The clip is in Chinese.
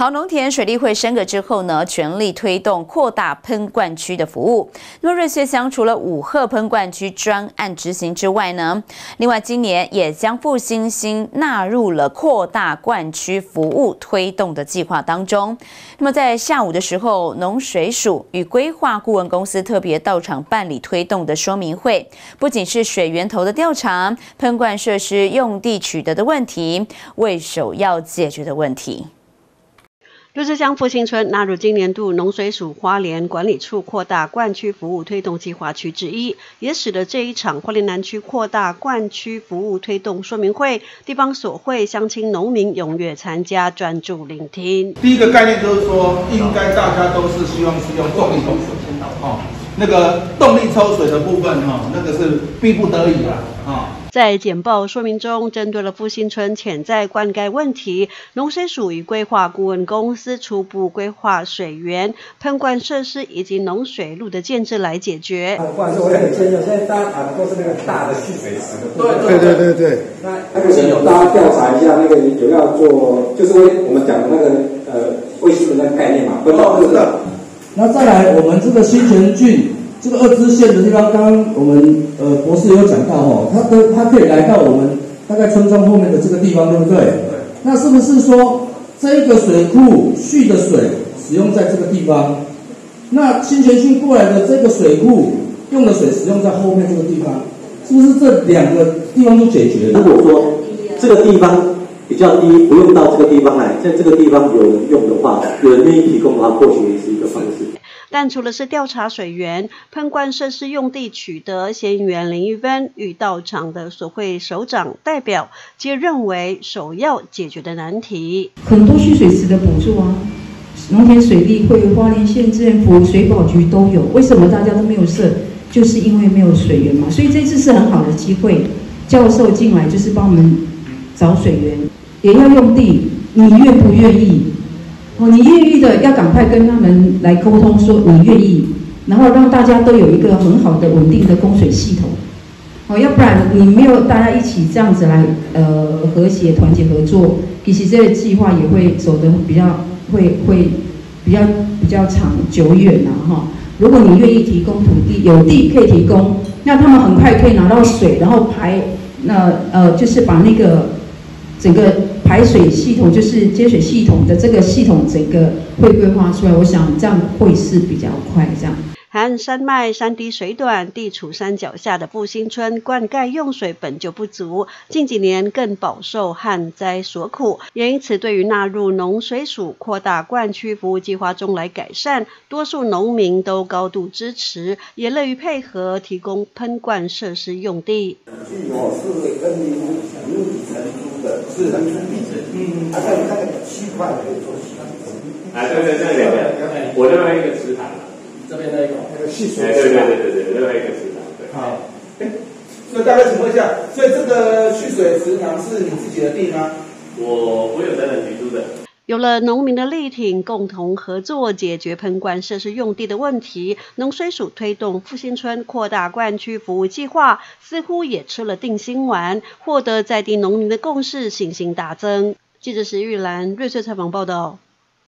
好，农田水利会升格之后呢，全力推动扩大喷灌区的服务。那么瑞穗乡除了五鹤喷灌区专案执行之外呢，另外今年也将复兴兴纳入了扩大灌区服务推动的计划当中。那么在下午的时候，农水署与规划顾问公司特别到场办理推动的说明会，不仅是水源头的调查、喷灌设施用地取得的问题，为首要解决的问题。瑞穗乡复兴村纳入今年度农水署花莲管理处扩大灌区服务推动计划区之一，也使得这一场花莲南区扩大灌区服务推动说明会，地方所会乡亲农民踊跃参加，专注聆听。第一个概念就是说，应该大家都是希望是用动力抽水，哦，那个动力抽水的部分，哈，那个是逼不得已啊，啊。在简报说明中，针对了复兴村潜在灌溉问题，农水署与规划顾问公司初步规划水源、喷灌设施以及农水路的建制来解决。不管是我很建议，现在大家谈的都是那个大的蓄水池的部分。对对对对。那那个有大家调查一下，那个有要做，就是为我们讲的那个呃卫星的那个概念嘛，分到这个。那再来，我们这个新城郡。这个二支线的地方，刚刚我们呃博士有讲到哦，它的它可以来到我们大概村庄后面的这个地方，对不对？对。那是不是说这个水库蓄的水使用在这个地方？那新泉区过来的这个水库用的水使用在后面这个地方，是不是这两个地方都解决？如果说这个地方比较低，不用到这个地方来，在这个地方有人用的话，有人愿意提供的话，或许也是一个方式。但除了是调查水源、喷灌设施用地取得，嫌疑员林玉芬与到场的所会首长代表皆认为首要解决的难题，很多蓄水池的补助啊，农田水利会、花莲县政府、水保局都有，为什么大家都没有设？就是因为没有水源嘛。所以这次是很好的机会，教授进来就是帮我们找水源，也要用地，你愿不愿意？哦，你愿意的要赶快跟他们来沟通，说你愿意，然后让大家都有一个很好的稳定的供水系统。哦，要不然你没有大家一起这样子来呃和谐团结合作，其实这个计划也会走得比较会会比较比较长久远呐哈。如果你愿意提供土地，有地可以提供，那他们很快可以拿到水，然后排那呃就是把那个整个。排水系统就是接水系统的这个系统，整个会规划出来，我想这样会是比较快。这样，海岸山脉山低水短，地处山脚下的复兴村，灌溉用水本就不足，近几年更饱受旱灾所苦，也因此对于纳入农水署扩大灌区服务计划中来改善，多数农民都高度支持，也乐于配合提供喷灌设施用地。是农村地址，嗯，还有那个区块可以做其他。啊，对对，这两个，我另外一个池塘，这边那个那个蓄水池，对对对对对，另外一个池塘，对。好，哎，所以大概请问一下，所以这个蓄水池塘是你自己的地吗？我我有在那居住的。有了农民的力挺，共同合作解决喷灌设施用地的问题，农水署推动复兴村扩大灌区服务计划，似乎也吃了定心丸，获得在地农民的共识，信心大增。记者石玉兰瑞穗采访报道。